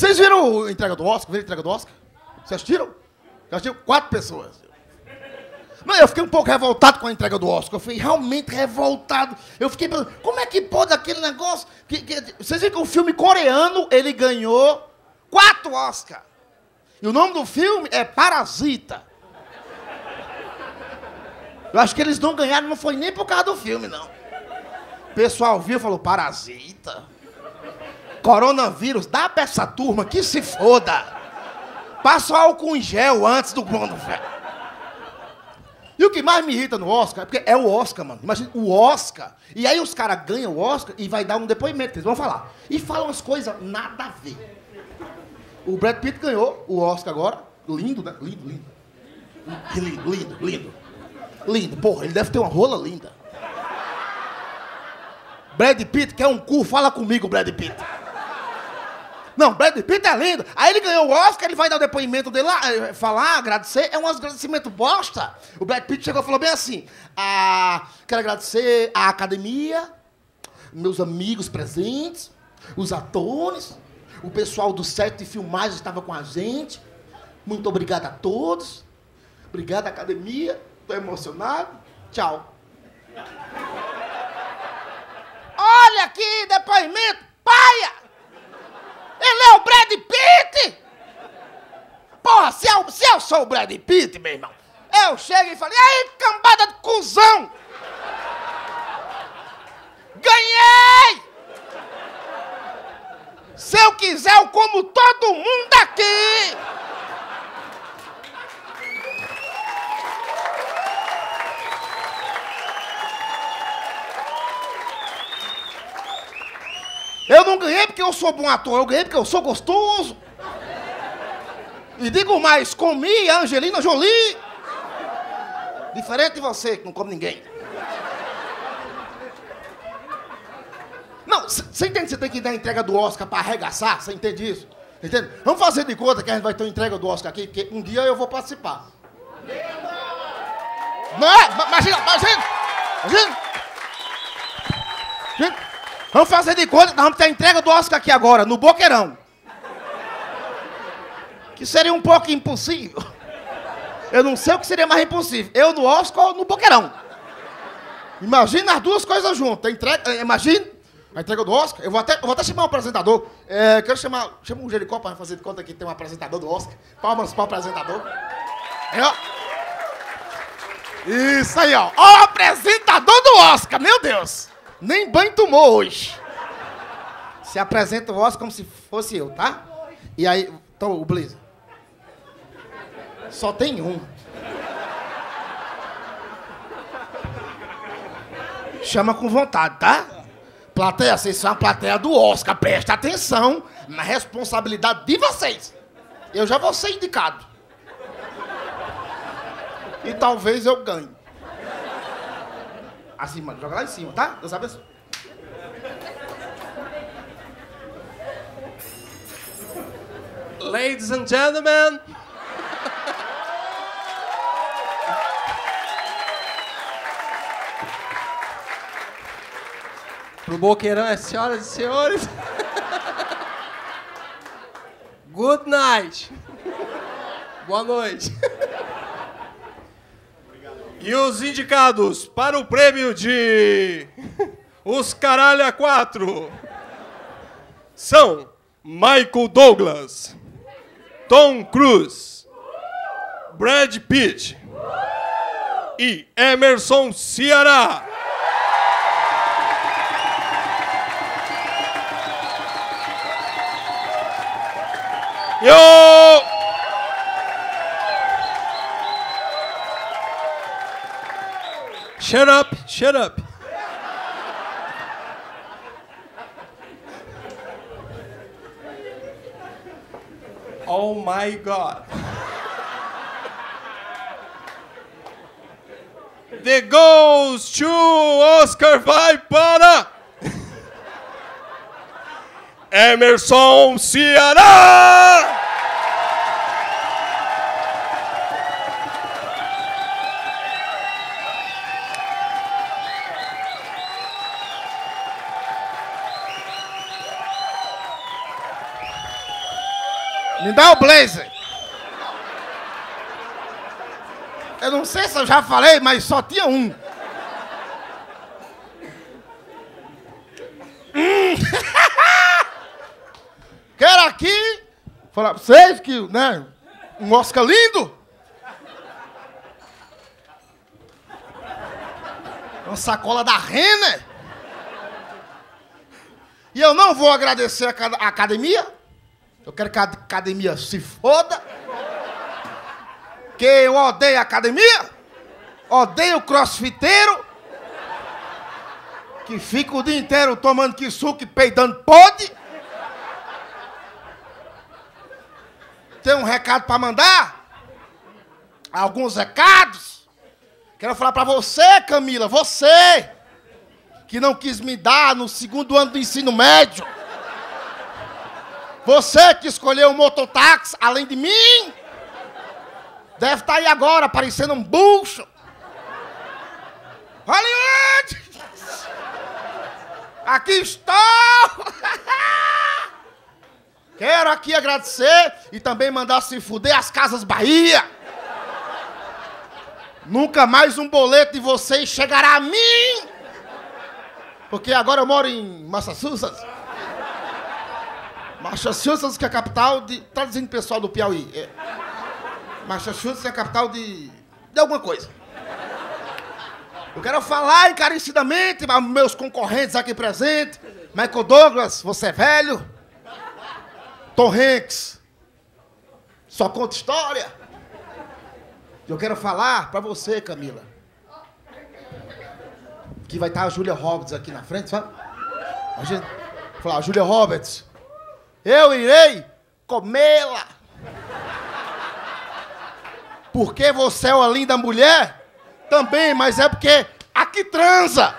Vocês viram a entrega do Oscar? Viram a entrega do Oscar? Vocês assistiram? Assistiram? Quatro pessoas. Não, eu fiquei um pouco revoltado com a entrega do Oscar. Eu fiquei realmente revoltado. Eu fiquei pensando, como é que pode aquele negócio? Que, que, vocês viram que o filme coreano, ele ganhou quatro Oscars. E o nome do filme é Parasita. Eu acho que eles não ganharam, não foi nem por causa do filme, não. O pessoal viu e falou, Parasita. Coronavírus, dá pra essa turma que se foda. Passa álcool em gel antes do mundo, velho. E o que mais me irrita no Oscar, é porque é o Oscar, mano. Imagina, o Oscar. E aí os caras ganham o Oscar e vai dar um depoimento, eles vão falar. E falam umas coisas nada a ver. O Brad Pitt ganhou o Oscar agora. Lindo, né? Lindo, lindo. Lindo, lindo, lindo. Lindo. Porra, ele deve ter uma rola linda. Brad Pitt quer um cu, fala comigo, Brad Pitt. Não, Brad Pitt é lindo. Aí ele ganhou o Oscar, ele vai dar o depoimento dele lá, eh, falar, agradecer. É um agradecimento bosta. O Brad Pitt chegou e falou bem assim: ah, quero agradecer a academia, meus amigos presentes, os atores, o pessoal do set de filmagem estava com a gente. Muito obrigado a todos. Obrigado, academia. Estou emocionado. Tchau. Olha aqui, depoimento. Paia! É o Brad Pitt! Porra, se eu, se eu sou o Brad Pitt, meu irmão, eu chego e falo, e aí, cambada de cuzão! Ganhei! Se eu quiser, eu como todo mundo aqui! Eu não ganhei porque eu sou bom ator, eu ganhei porque eu sou gostoso. E digo mais, comi a Angelina Jolie. Diferente de você, que não come ninguém. Não, você entende que você tem que dar a entrega do Oscar para arregaçar? Você entende isso? Entende? Vamos fazer de conta que a gente vai ter uma entrega do Oscar aqui, porque um dia eu vou participar. Não é? Imagina, imagina! Imagina! Vamos fazer de conta nós vamos ter a entrega do Oscar aqui agora, no Boqueirão. Que seria um pouco impossível. Eu não sei o que seria mais impossível. Eu no Oscar ou no Boqueirão. Imagina as duas coisas juntas. Entrega, imagina a entrega do Oscar. Eu vou até, eu vou até chamar o apresentador. É, quero chamar. Chama um Jericó para fazer de conta que tem um apresentador do Oscar. Palmas para o apresentador. É, ó. Isso aí. Ó, o apresentador do Oscar, meu Deus. Nem banho tomou hoje. Se apresenta o Oscar como se fosse eu, tá? E aí, então, o Blazer. Só tem um. Chama com vontade, tá? Plateia, vocês são a plateia do Oscar. Presta atenção na responsabilidade de vocês. Eu já vou ser indicado. E talvez eu ganhe. Assim, mano, joga lá em cima, tá? Deus abençoe. Ladies and gentlemen. Pro Boqueirão é senhoras e senhores. Good night. Boa noite. E os indicados para o prêmio de Os Caralha 4 são Michael Douglas, Tom Cruise, Brad Pitt e Emerson Ceará. Yo! Shut up, shut up. Oh my God. The goes to Oscar vai para Emerson Ceará. Me dá o blazer. Eu não sei se eu já falei, mas só tinha um. Hum. Quero aqui falar pra vocês que, né, um Oscar lindo. Uma sacola da Renner. E eu não vou agradecer a acad- a academia. Eu quero que a academia se foda. Que eu odeio a academia. Odeio o crossfiteiro. Que fica o dia inteiro tomando que suco e peidando pode. Tem um recado pra mandar? Alguns recados. Quero falar pra você, Camila, você que não quis me dar no segundo ano do ensino médio. Você que escolheu o mototáxi além de mim. Deve estar aí agora, parecendo um bucho. Hollywood! Aqui estou! Quero aqui agradecer e também mandar se fuder as Casas Bahia. Nunca mais um boleto de vocês chegará a mim. Porque agora eu moro em Massachusetts. Massachusetts, que é a capital de. Traduzindo pessoal do Piauí. É. Massachusetts é a capital de. de alguma coisa. Eu quero falar encarecidamente aos meus concorrentes aqui presentes. Michael Douglas, você é velho. Tom Hanks, só conta história. Eu quero falar pra você, Camila. Que vai estar a Julia Roberts aqui na frente, sabe? A gente falar, Julia Roberts, eu irei comê-la. Porque você é uma linda mulher? Também, mas é porque aqui transa.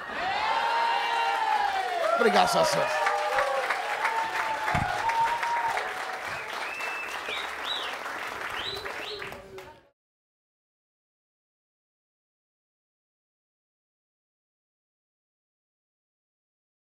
Obrigado, senhores.